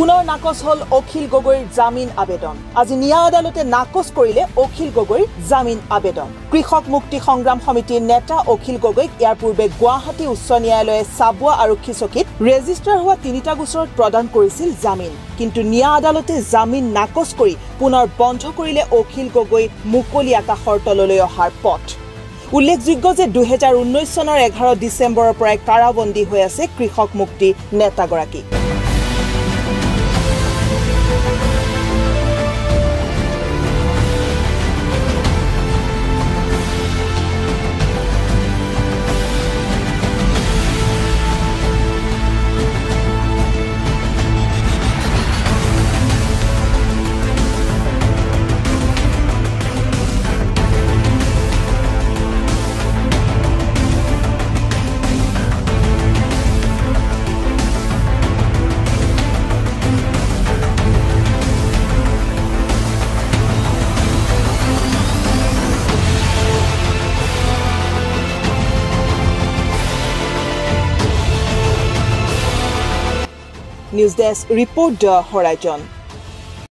পুনৰ নাকচ হল অখিল গগৈৰ জামিন আবেদন। আজি নিয়া আদালতে নাকচ কৰিলে অখিল গগৈৰ জামিন আবেদন। কৃষক মুক্তি সংগ্ৰাম সমিতিৰ নেতা অখিল গগৈক ইয়াৰ পূৰ্বে গুৱাহাটী উচ্চ ন্যায়ালয়ে চাবুৱা আৰক্ষী চকীত ৰেজিষ্টাৰ হোৱা তিনিটা গোচৰত প্ৰদান কৰিছিল জামিন। কিন্তু নিয়া আদালতে জামিন নাকচ কৰি পুনৰ বন্ধ কৰিলে অখিল গগৈ মুকলি আকাশৰ তললৈ অহাৰ পথ। উল্লেখযোগ্য যে দুহেজাৰ ঊনৈছ চনৰ এঘাৰ ডিচেম্বৰৰ পৰাই কাৰাবন্দী হৈ আছে কৃষক মুক্তি নেতাগৰাকী। Thank you. News desk report the Horizon